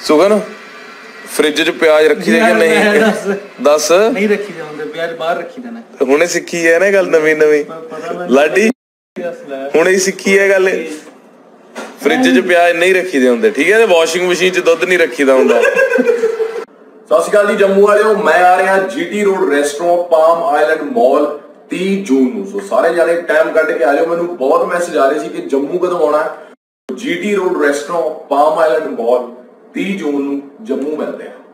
ਸੁਗਨ fridge 'ਚ ਪਿਆਜ਼ ਰੱਖੀ ਦੇ ਕਿ ਨਹੀਂ? ਦੱਸ। ਦੱਸ। ਨਹੀਂ ਰੱਖੀ ਦੇ ਹੁੰਦੇ ਪਿਆਜ਼ ਬਾਹਰ ਰੱਖੀ ਦੇ ਨੇ। ਹੁਣੇ ਸਿੱਖੀ ਹੈ ਨਾ ਗੱਲ ਨਵੀਂ ਨਵੀਂ। ਲਾਡੀ ਹੁਣੇ ਹੀ ਸਿੱਖੀ ਹੈ ਗੱਲ। ਫ੍ਰਿਜ 'ਚ ਪਿਆਜ਼ ਨਹੀਂ ਰੱਖੀਦੇ ਹੁੰਦੇ ਠੀਕ ਹੈ ਤੇ ਵਾਸ਼ਿੰਗ ਮਸ਼ੀਨ 'ਚ ਦੁੱਧ ਨਹੀਂ ਰੱਖੀਦਾ ਹੁੰਦਾ। ਸਤਿ ਸ਼੍ਰੀ ਅਕਾਲ ਜੀ ਜੰਮੂ ਵਾਲਿਓ ਮੈਂ ਆ ਰਿਹਾ GT road restaurant Palm Island Mall 30 ਜੂਨ ਨੂੰ। ਸੋ ਸਾਰੇ ਜਾਣੇ ਟਾਈਮ ਕੱਢ ਕੇ ਆ ਜਾਓ। ਮੈਨੂੰ ਬਹੁਤ ਮੈਸੇਜ ਆ ਰਹੇ ਸੀ ਕਿ ਜੰਮੂ ਕਦੋਂ ਆਉਣਾ ਹੈ? GT road restaurant Palm Island Mall 30 ਜੂਨ ਨੂੰ ਜੰਮੂ ਮਿਲਦੇ ਹਾਂ।